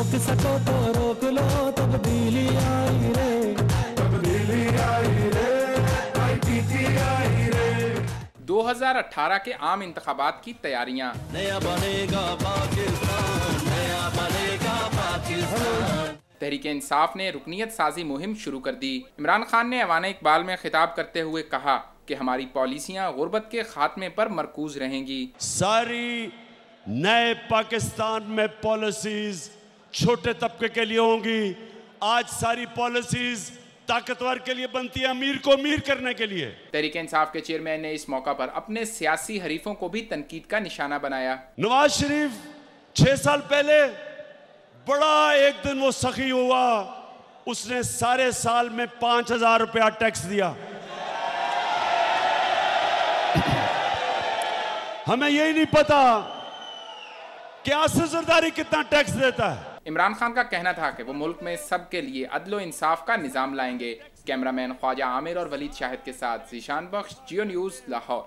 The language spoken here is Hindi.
रोक सको तो रोक लो तब्दीली आई रे। तब्दीली आई रे आई रे। 2018 के आम इंतबात की तैयारियाँ। नया बनेगा पाकिस्तान नया बनेगा पाकिस्तान। तहरीक इंसाफ ने रुकनीत साजी मुहिम शुरू कर दी। इमरान खान ने अवान इकबाल में खिताब करते हुए कहा कि हमारी पॉलिसियाँ गुर्बत के खात्मे पर मरकूज रहेंगी। सारी नए पाकिस्तान में पॉलिसीज़ छोटे तबके के लिए होंगी। आज सारी पॉलिसीज़ ताकतवर के लिए बनती है अमीर को अमीर करने के लिए। तहरीक इंसाफ के चेयरमैन ने इस मौका पर अपने सियासी हरीफों को भी तनकीद का निशाना बनाया। नवाज़ शरीफ छह साल पहले बड़ा एक दिन वो सखी हुआ। उसने सारे साल में पाँच हज़ार रुपया टैक्स दिया। हमें यही नहीं पता कि आसिफ जरदारी कितना टैक्स देता है। इमरान खान का कहना था कि वो मुल्क में सबके लिए अदलो इंसाफ का निज़ाम लाएँगे। कैमरामैन ख्वाजा आमिर और वलीद शाहिद के साथ जीशान बख्श, जियो न्यूज़, लाहौर।